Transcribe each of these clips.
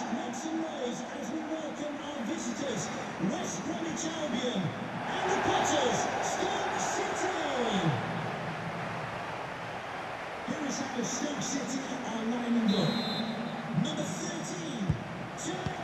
make some noise as we welcome our visitors, West Bromwich Albion and the Potters, Stoke City. Here is how Stoke City are lining up. Number 13, Jack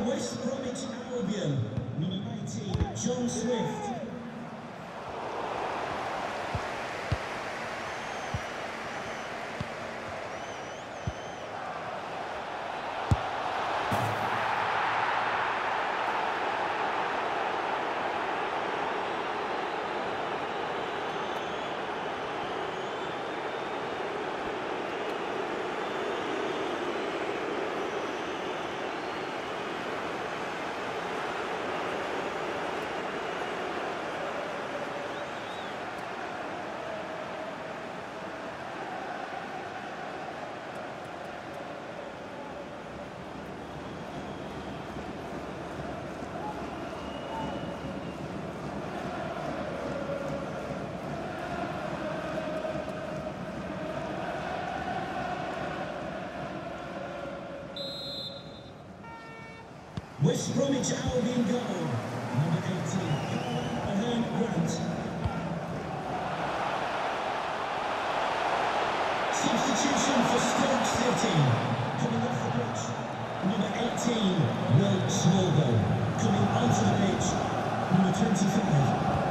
West Bromwich Albion, number 19, John Swift. West Bromwich Albion goal, number 18, Ahearne Grant. Substitution for Stoke City. Coming off the pitch, number 18, Will Smallbone. Coming onto the pitch, number 25,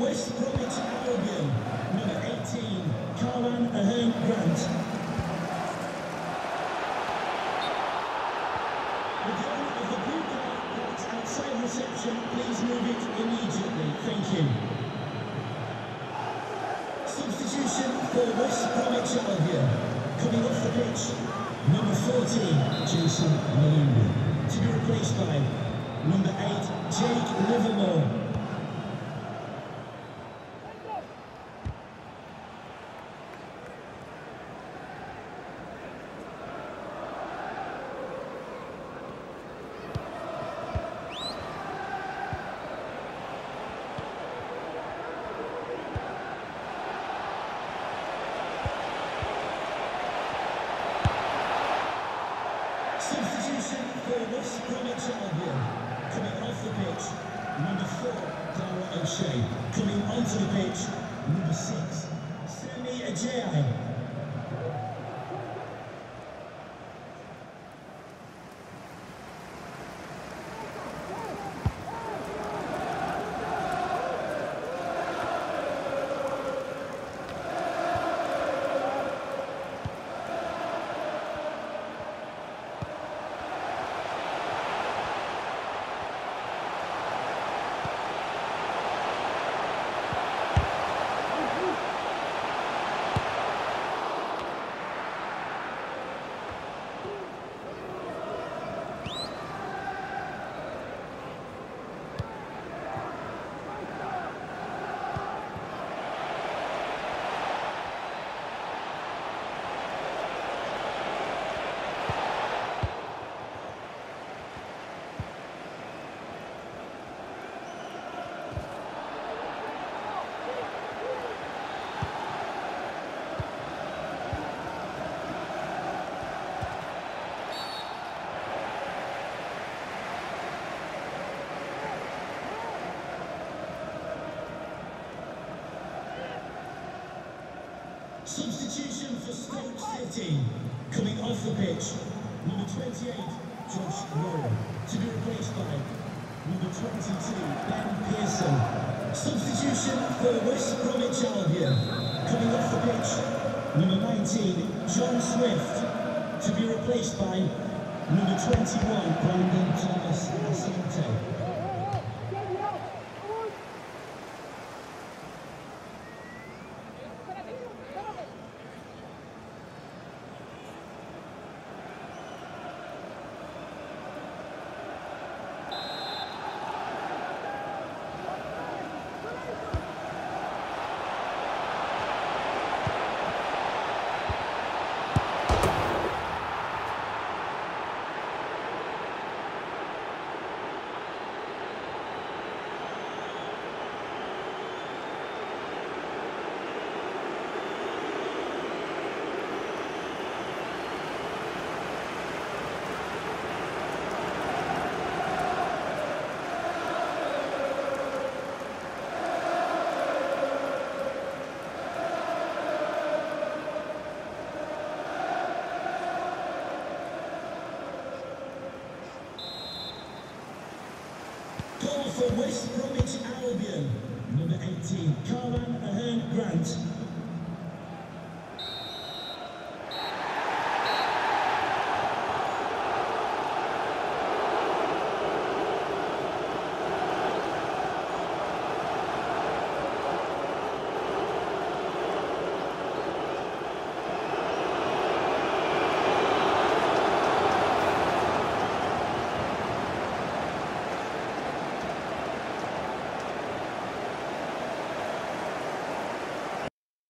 West Bromwich Albion, number 18, Karlan Ahearne Grant. The goal of the blue card marked outside reception, please move it immediately. Thank you. Substitution for West Bromwich Albion. Coming off the pitch, number 14, Jayson Molumby. To be replaced by number 8, Jake Livermore. Pitch, number 4, Dara O'Shea. Coming onto the pitch, number 6, Semi Ajayi. Substitution for Stoke City. Coming off the pitch, number 28, Josh Rowe. To be replaced by number 22, Ben Pearson. Substitution for West Bromwich Albion. Coming off the pitch, number 19, John Swift. To be replaced by number 21, Brandon Thomas Asante. Goal for West Bromwich Albion. Number 18, Karlan Ahearne Grant.